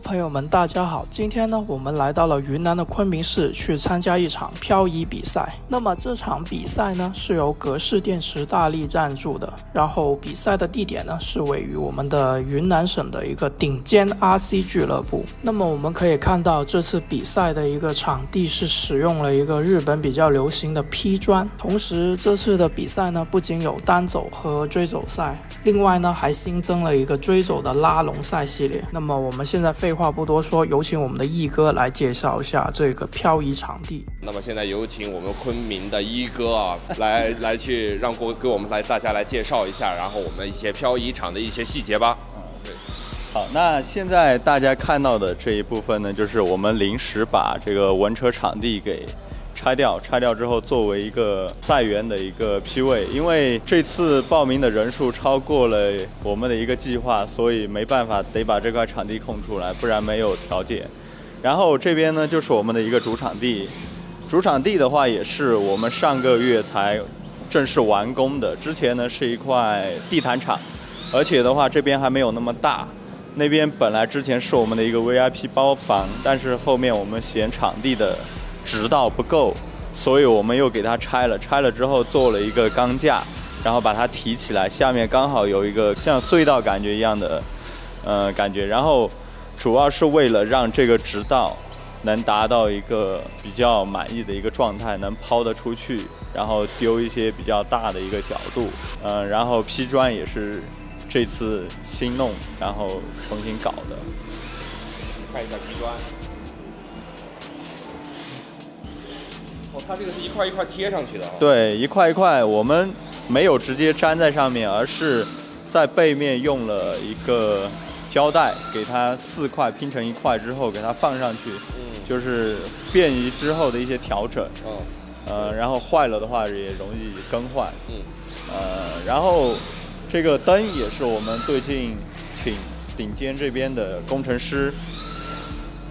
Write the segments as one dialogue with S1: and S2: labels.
S1: 朋友们，大家好。今天呢，我们来到了云南的昆明市，去参加一场漂移比赛。那么这场比赛呢，是由格式电池大力赞助的。然后比赛的地点呢，是位于我们的云南省的一个顶尖 RC 俱乐部。那么我们可以看到，这次比赛的一个场地是使用了一个日本比较流行的 P 砖。同时，这次的比赛呢，不仅有单走和追走赛，另外呢，还新增了一个追走的拉龙赛系列。那么我们现现在废话不多说，有请我们的一哥来介绍一下这个漂移场地。
S2: 那么现在有请我们昆明的一哥啊，来来去让给给我们来大家来介绍一下，然后我们一些漂移场的一些细节吧。
S3: 嗯，对。好，那现在大家看到的这一部分呢，就是我们临时把这个文车场地给。拆掉，拆掉之后作为一个赛员的一个 P 位，因为这次报名的人数超过了我们的一个计划，所以没办法得把这块场地空出来，不然没有条件。然后这边呢就是我们的一个主场地，主场地的话也是我们上个月才正式完工的，之前呢是一块地毯场，而且的话这边还没有那么大，那边本来之前是我们的一个 VIP 包房，但是后面我们嫌场地的。直道不够，所以我们又给它拆了。拆了之后做了一个钢架，然后把它提起来，下面刚好有一个像隧道感觉一样的，呃，感觉。然后主要是为了让这个直道能达到一个比较满意的一个状态，能抛得出去，然后丢一些比较大的一个角度。嗯，然后劈砖也是这次新弄，然后重新搞的。
S2: 看一下劈砖。它这个是一块一块贴上去的，
S3: 对，一块一块，我们没有直接粘在上面，而是在背面用了一个胶带，给它四块拼成一块之后，给它放上去，嗯，就是便于之后的一些调整，嗯，呃，然后坏了的话也容易更换，嗯，呃，然后这个灯也是我们最近请顶尖这边的工程师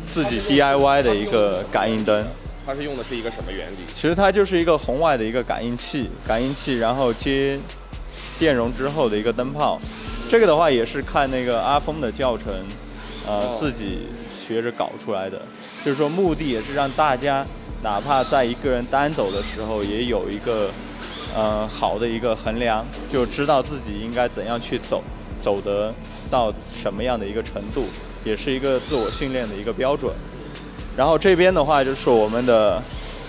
S3: 自己 DIY 的一个感应灯。
S2: 它是用的是一个什么原理？
S3: 其实它就是一个红外的一个感应器，感应器，然后接电容之后的一个灯泡。这个的话也是看那个阿峰的教程，呃，自己学着搞出来的。就是说目的也是让大家，哪怕在一个人单走的时候，也有一个呃好的一个衡量，就知道自己应该怎样去走，走得到什么样的一个程度，也是一个自我训练的一个标准。然后这边的话就是我们的，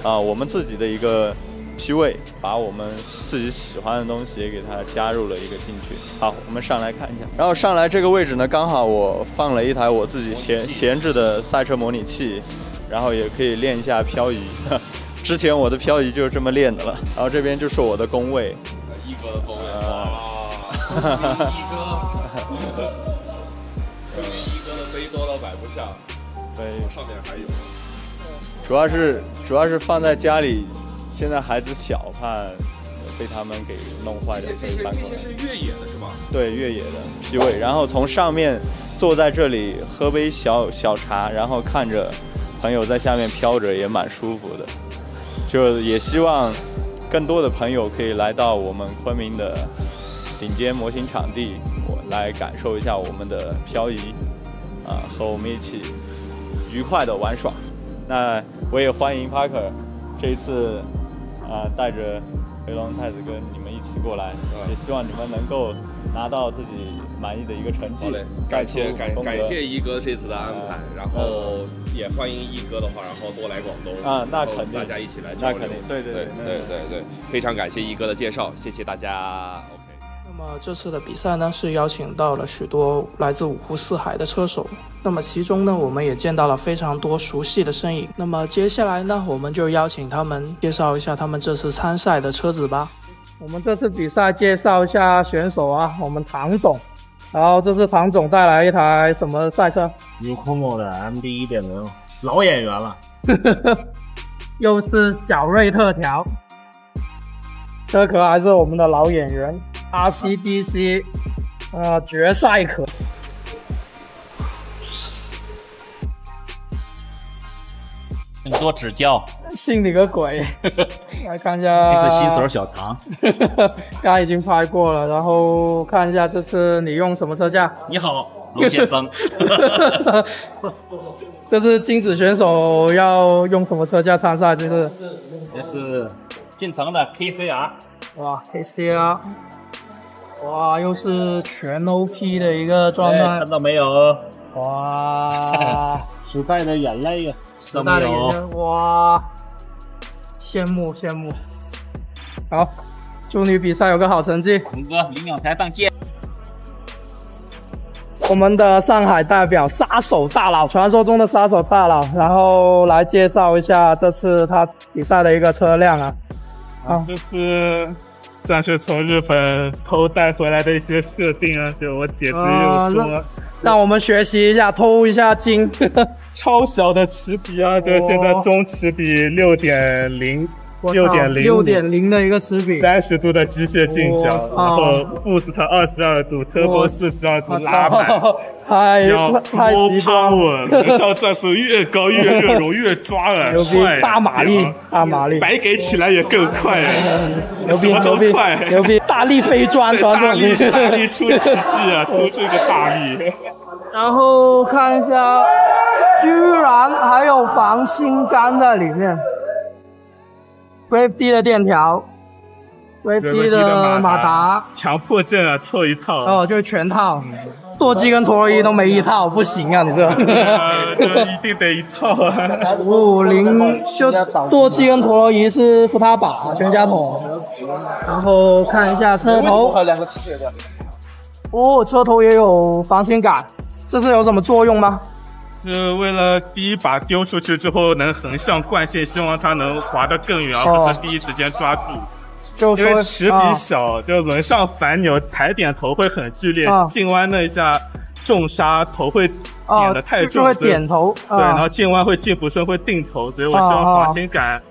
S3: 啊，我们自己的一个 P 位，把我们自己喜欢的东西也给它加入了一个进去。好，我们上来看一下。然后上来这个位置呢，刚好我放了一台我自己闲闲置的赛车模拟器，然后也可以练一下漂移。之前我的漂移就是这么练的了。然后这边就是我的工位，
S2: 一哥的工位。哇，一哥，一哥的飞多到摆不下。对，上面还有，
S3: 主要是主要是放在家里，现在孩子小，怕被他们给弄坏的。
S2: 这些这些是越野的是吧？
S3: 对，越野的皮位，然后从上面坐在这里喝杯小小茶，然后看着朋友在下面飘着，也蛮舒服的。就也希望更多的朋友可以来到我们昆明的顶尖模型场地，我来感受一下我们的漂移，啊，和我们一起。愉快的玩耍，那我也欢迎 Parker 这一次啊带着肥龙太子跟你们一起过来，也希望你们能够拿到自己满意的一个成绩。
S2: 好嘞，感谢感感谢一哥这次的安排，然后也欢迎一哥的话，然后多来广东
S3: 啊，那肯定
S2: 大家一起来
S3: 交流，对对对
S2: 对对对，非常感谢一哥的介绍，谢谢大家。
S1: 那么这次的比赛呢，是邀请到了许多来自五湖四海的车手。那么其中呢，我们也见到了非常多熟悉的身影。那么接下来呢，我们就邀请他们介绍一下他们这次参赛的车子吧。
S4: 我们这次比赛介绍一下选手啊，我们唐总。然后这次唐总带来一台什么赛车
S5: ？Ucomo 的 MD 一点零，老演员了。
S4: 又是小瑞特调，车壳还是我们的老演员。RCDC，呃，决赛壳。
S5: 请多指教。
S4: 信你个鬼！来看一下。
S5: 你是新手小唐。
S4: 刚刚已经拍过了，然后看一下这次你用什么车架？
S5: 你好，卢先生，
S4: 这是金子选手要用什么车架参赛？这是
S5: 这是进城的 KCR，
S4: 哇 KCR，哇又是全 OP 的一个状态
S5: 哎看，到没有？
S4: 哇
S5: 时代的眼泪啊，
S4: 时代的眼泪，哇羡慕羡慕。好，祝你比赛有个好成绩。
S5: 红哥领奖台上见。
S4: 我们的上海代表杀手大佬，传说中的杀手大佬，然后来介绍一下这次他比赛的一个车辆啊。啊，
S6: 这次算是从日本偷带回来的一些设定啊，就我姐姐
S4: 啊
S6: 有说
S4: 让我们学习一下，偷一下金。
S6: 超小的齿笔啊，就现在中齿笔六点零，六点零，
S4: 六点零的一个齿比，
S6: 三十度的机械进
S4: 哇
S6: 角，然后 boost 二十二度，turbo 四十二度拉满。
S4: 太
S6: 要
S4: 太极端
S6: 能效战术越高越热容越抓耳，
S4: 牛逼，大马力大马力。
S6: 白给起来也更快，
S4: 牛逼牛逼牛逼，大力飞砖，
S6: 大力大力出奇迹啊，出这个大力。
S4: 然后看一下，居然还有防心肝在里面，Wave D 的链条，Wave D 的马达，
S6: 强迫症啊，凑一套。
S4: 哦，就是全套，舵机跟陀螺仪都没一套，不行啊，你这。
S6: 一定得一套啊！
S4: 五五零就舵机跟陀螺仪是扶他把全家桶，然后看一下车头，哦，车头也有防倾杆，这是有什么作用吗？
S6: 是为了第一把丢出去之后能横向惯性，希望它能滑得更远，而
S4: 哦
S6: 不是第一时间抓住。
S4: 就说
S6: 因为齿
S4: 啊
S6: 比小，就轮上反扭，抬点头会很剧烈
S4: 啊，
S6: 进弯那一下重刹头会
S4: 哦
S6: 点的太重，
S4: 就会点头，
S6: 对，然
S4: 啊
S6: 后进弯会进不顺，会定头，所以我希望
S4: 哦
S6: 滑行杆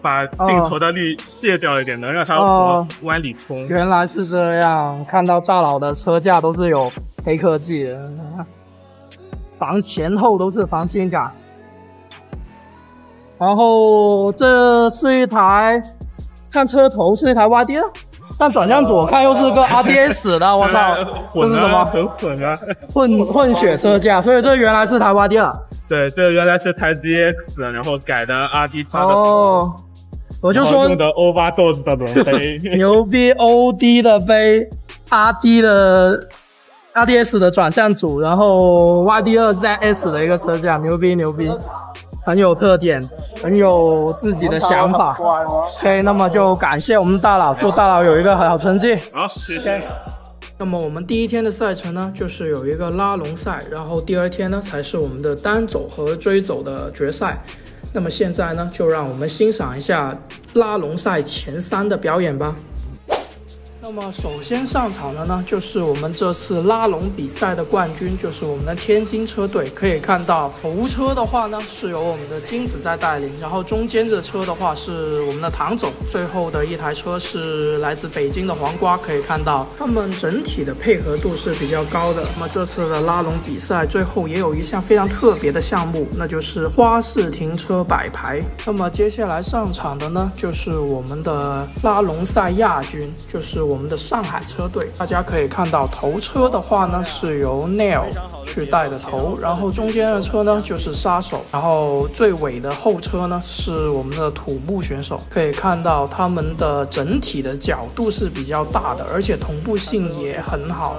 S6: 把定头的力卸掉一点，能让它
S4: 哦
S6: 往弯里冲。
S4: 原来是这样，看到大佬的车架都是有黑科技的，防前后都是防倾杆。然后这是一台，看车头是一台 YD 的，但转向左看又是个 RDS 的，我操，这是什么
S6: 很混啊！
S4: 混混血车架？所以这原来是台 YD 的。
S6: 对，这原来是台 DX，然后改的 RD 叉的，
S4: 哦，我就说
S6: 用的欧巴豆子的轮杯。
S4: 牛逼，OD 的杯，RD 的 RDS 的转向组，然后 YD 二 ZS 的一个车架，牛逼牛逼，很有特点，很有自己的想法。OK，那么就感谢我们大佬，祝大佬有一个很好成绩。
S6: 好，谢谢。
S1: 那么我们第一天的赛程呢，就是有一个拉龙赛，然后第二天呢才是我们的单走和追走的决赛。那么现在呢，就让我们欣赏一下拉龙赛前三的表演吧。那么首先上场的呢，就是我们这次拉龙比赛的冠军，就是我们的天津车队。可以看到头车的话呢，是由我们的金子在带领，然后中间这车的话是我们的唐总，最后的一台车是来自北京的黄瓜。可以看到他们整体的配合度是比较高的。那么这次的拉龙比赛最后也有一项非常特别的项目，那就是花式停车摆牌。那么接下来上场的呢，就是我们的拉龙赛亚军，就是我我们的上海车队。大家可以看到头车的话呢，是由 Neil 去带的头，然后中间的车呢就是杀手，然后最尾的后车呢是我们的土木选手。可以看到他们的整体的角度是比较大的，而且同步性也很好。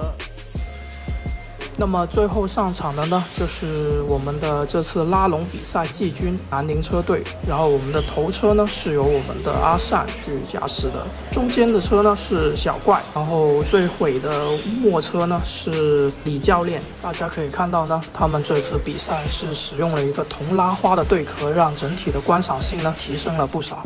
S1: 那么最后上场的呢，就是我们的这次拉龙比赛季军南宁车队。然后我们的头车呢是由我们的阿善去驾驶的，中间的车呢是小怪，然后最毁的末车呢是李教练。大家可以看到呢，他们这次比赛是使用了一个铜拉花的队壳，让整体的观赏性呢提升了不少。